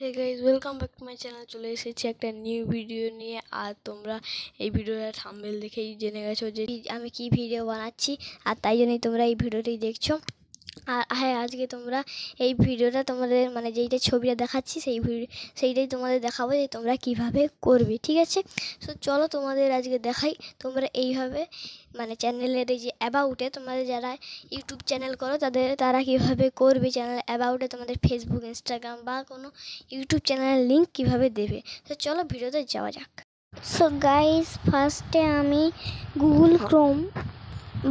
Hey guys welcome back to my channel চলে এসেছি একটা নিউ ভিডিও নিয়ে। আর তোমরা এই ভিডিওটা থাম্বেল দেখেই জেনে গেছো যে আমি কি ভিডিও বানাচ্ছি, আর তাই জন্যই তোমরা এই ভিডিওটি দেখছ। আর হ্যাঁ আজকে তোমরা এই ভিডিওটা তোমাদের মানে যেইটা ছবিটা দেখাচ্ছি, সেই ভিডিও সেইটাই তোমাদের দেখাবো যে তোমরা কীভাবে করবে, ঠিক আছে? তো চলো তোমাদের আজকে দেখাই, তোমরা এইভাবে মানে চ্যানেলের এই যে অ্যাবাউটে তোমাদের যারা ইউটিউব চ্যানেল করো, তাদের, তারা কীভাবে করবে চ্যানেল অ্যাবাউটে তোমাদের ফেসবুক ইনস্টাগ্রাম বা কোনো ইউটিউব চ্যানেলের লিঙ্ক কীভাবে দেবে? তো চলো ভিডিওতে যাওয়া যাক। সো গাইস ফার্স্টে আমি গুগল ক্রোম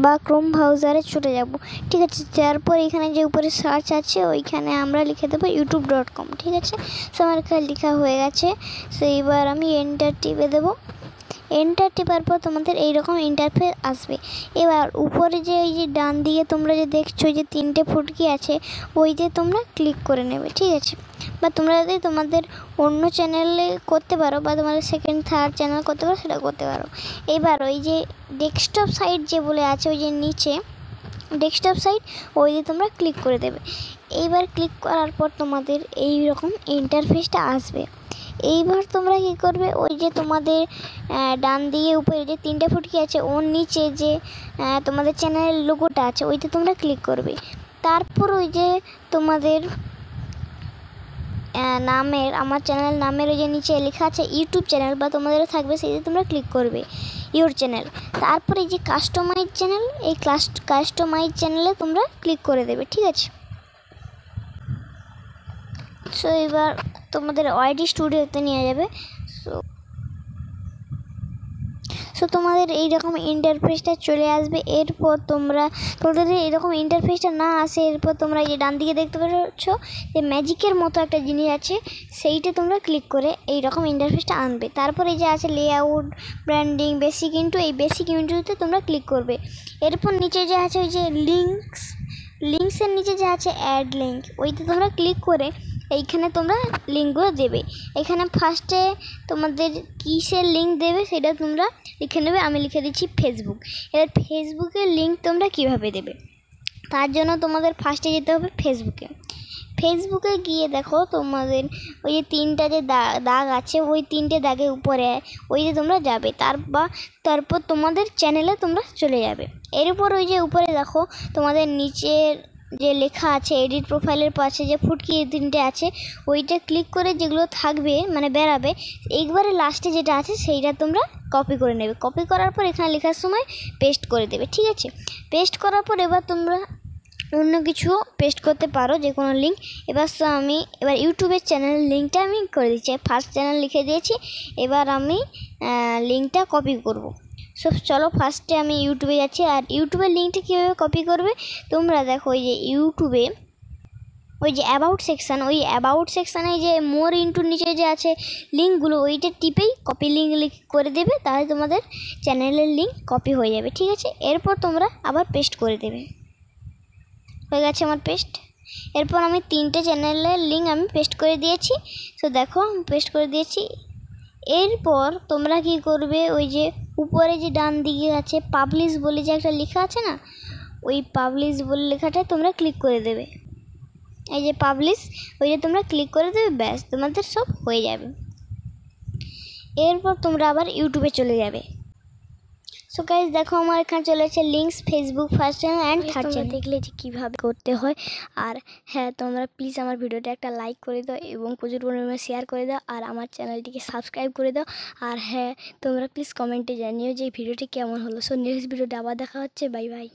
বা ক্রোম ব্রাউজারে চলে যাব। ঠিক আছে, তারপর এখানে যে উপরে সার্চ আছে, ওইখানে আমরা লিখে দেবো ইউটিউব ডট কম ঠিক আছে? সো আমার লেখা হয়ে গেছে। সো এবার আমি এন্টার টিপে দেবো। এন্টার টিপার পর তোমাদের এইরকম ইন্টারফেস আসবে। এবার উপরে যে এই যে ডান দিকে তোমরা যে দেখছ যে তিনটে ফুটকি আছে ওইতে তোমরা ক্লিক করে নেবে, ঠিক আছে? বা তোমরা যদি তোমাদের অন্য চ্যানেলে করতে পারো বা তোমাদের সেকেন্ড থার্ড চ্যানেল করতে পারো, সেটা করতে পারো। এবার ওই যে ডেস্কটপ সাইট যে বলে আছে, ওই যে নিচে ডেস্কটপ সাইট ওই দিয়ে তোমরা ক্লিক করে দেবে। এইবার ক্লিক করার পর তোমাদের এই রকম ইন্টারফেসটা আসবে। এইবার তোমরা কী করবে? ওই যে তোমাদের ডান দিকে উপরে যে তিনটে ফুটকি আছে, ওর নিচে যে তোমাদের চ্যানেলের লোগোটা আছে ওইতে তোমরা ক্লিক করবে। তারপর ওই যে তোমাদের নামের, আমার চ্যানেল নামের ওই যে নিচে লেখা আছে ইউটিউব চ্যানেল বা তোমাদেরও থাকবে সেই তোমরা ক্লিক করবে ইউর চ্যানেল তারপরে এই যে কাস্টমাইজ চ্যানেল এই ক্লাস কাস্টমাইজ চ্যানেলে তোমরা ক্লিক করে দেবে, ঠিক আছে? সো এবার তোমাদের ওয়াইডি স্টুডিওতে নিয়ে যাবে। সো সো তোমাদের এইরকম ইন্টারফেসটা চলে আসবে। এরপর তোমরা, তোমাদের এরকম ইন্টারফেসটা না আসে, এরপর তোমরা এই যে ডান দিকে দেখতে পাচ্ছ যে ম্যাজিকের মতো একটা জিনিস আছে, সেইটা তোমরা ক্লিক করে এই রকম ইন্টারফেসটা আনবে। তারপরে যে আছে লেআউট ব্র্যান্ডিং বেসিক ইন্টু এই বেসিক ইন্টুতে তোমরা ক্লিক করবে। এরপর নিচে যে আছে ওই যে লিঙ্কস লিঙ্কসের নিচে যে আছে অ্যাড লিঙ্ক ওইতে তোমরা ক্লিক করে এইখানে তোমরা লিঙ্কগুলো দেবে। এখানে ফার্স্টে তোমাদের কিসের লিঙ্ক দেবে সেটা তোমরা লিখে নেবে। আমি লিখে দিচ্ছি ফেসবুক এবার ফেসবুকের লিঙ্ক তোমরা কীভাবে দেবে? তার জন্য তোমাদের ফার্স্টে যেতে হবে ফেসবুকে ফেসবুকে গিয়ে দেখো তোমাদের ওই যে তিনটা যে দাগ আছে, ওই তিনটে দাগের উপরে ওই যে তোমরা যাবে। তার বা, তারপর তোমাদের চ্যানেলে তোমরা চলে যাবে। এর উপর ওই যে উপরে দেখো তোমাদের নিচের যে লেখা আছে এডিট প্রোফাইলের পাশে যে ফুটকি তিনটে আছে, ওইটা ক্লিক করে যেগুলো থাকবে মানে বেরাবে একবারে লাস্টে যেটা আছে, সেইটা তোমরা কপি করে নেবে। কপি করার পর এখানে লেখার সময় পেস্ট করে দেবে, ঠিক আছে? পেস্ট করার পর এবার তোমরা অন্য কিছু পেস্ট করতে পারো, যে কোনো লিঙ্ক এবার আমি, এবার ইউটিউবের চ্যানেল লিঙ্কটা আমি করে দিচ্ছি। ফার্স্ট চ্যানেল লিখে দিয়েছি, এবার আমি লিঙ্কটা কপি করব। সো চলো ফার্স্টে আমি ইউটিউবে যাচ্ছি আর ইউটিউবের লিঙ্কটা কীভাবে কপি করবে? তোমরা দেখো ওই যে ইউটিউবে ওই যে অ্যাবাউট সেকশান ওই অ্যাবাউট সেকশানে যে মোর ইন্টুর নিচে যে আছে লিঙ্কগুলো, ওইটা টিপেই কপি লিঙ্ক লিখ করে দেবে, তাহলে তোমাদের চ্যানেলের লিঙ্ক কপি হয়ে যাবে, ঠিক আছে? এরপর তোমরা আবার পেস্ট করে দেবে। হয়ে গেছে আমার পেস্ট এরপর আমি তিনটে চ্যানেলের লিঙ্ক আমি পেস্ট করে দিয়েছি। তো দেখো পেস্ট করে দিয়েছি। এরপর তোমরা কি করবে, ওই যে উপরে যে ডান দিকে আছে পাবলিশ বলে যে একটা লেখা আছে না, ওই পাবলিশ বলে লেখাটায় তোমরা ক্লিক করে দেবে। এই যে পাবলিশ ওই যে তোমরা ক্লিক করে দেবে, ব্যাস তোমাদের সব হয়ে যাবে। এরপর তোমরা আবার ইউটিউবে চলে যাবে। সো গাইজ দেখো আমার এখানে চলে এসেছে links Facebook first channel and third channel দেখলে যে কীভাবে করতে হয়। আর হ্যাঁ তোমরা প্লিজ আমার ভিডিওটা একটা লাইক করে দাও এবং প্রচুর পরিমাণে শেয়ার করে দাও। আর আমার চ্যানেলটিকে সাবস্ক্রাইব করে দাও। আর হ্যাঁ তোমরা প্লিজ কমেন্টে জানিও যে এই ভিডিওটি কেমন হলো। সো নেক্সট ভিডিওটা আবার দেখা হচ্ছে। Bye bye